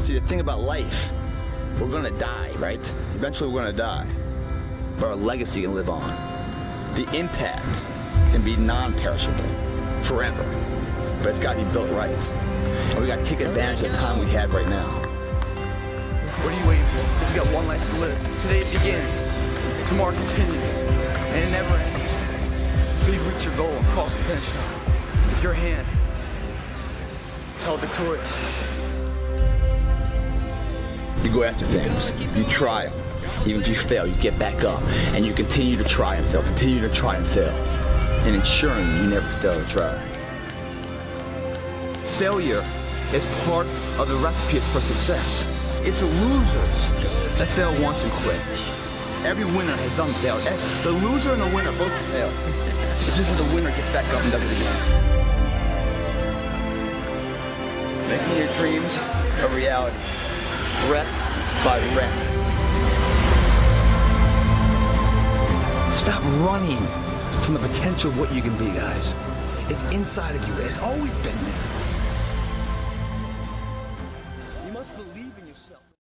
See, the thing about life, we're gonna die, right? Eventually we're gonna die. But our legacy can live on. The impact can be non-perishable, forever. But it's gotta be built right. And we gotta take advantage of the time we have right now. What are you waiting for? You got one life to live. Today it begins. Tomorrow continues. And it never ends. Until you reach your goal and cross the finish line. With your hand held victorious. You go after things. You try them. Even if you fail, you get back up. And you continue to try and fail. Continue to try and fail. And ensuring you never fail to try. Failure is part of the recipe for success. It's the losers that fail once and quit. Every winner has done fail. Eh, The loser and the winner both fail. It's just that the winner gets back up and does it again. Making your dreams a reality. Rep by rep. Stop running from the potential of what you can be, guys. It's inside of you. It's always been there.